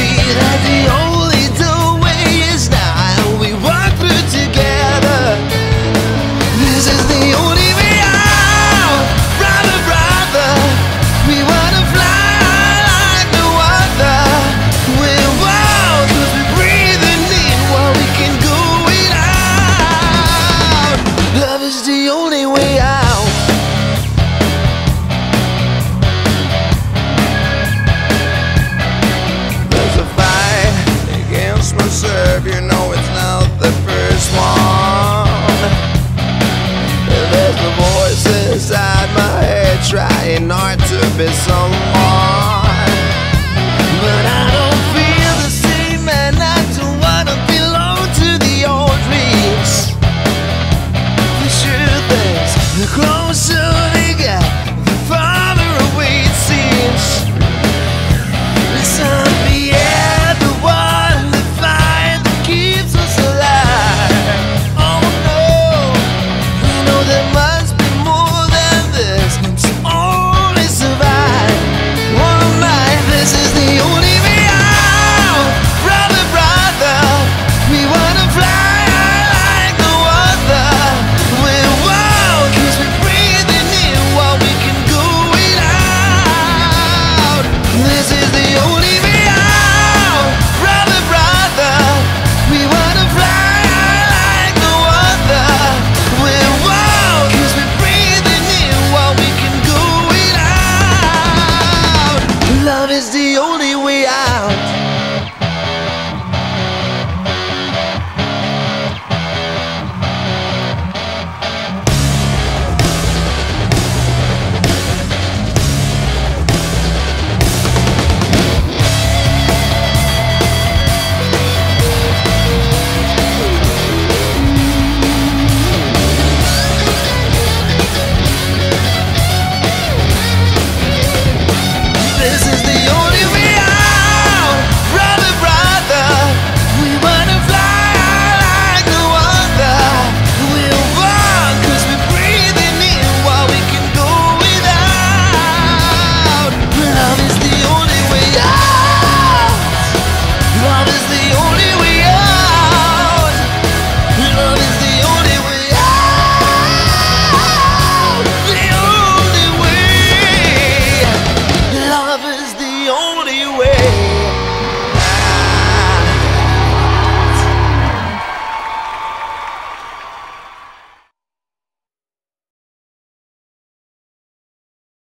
see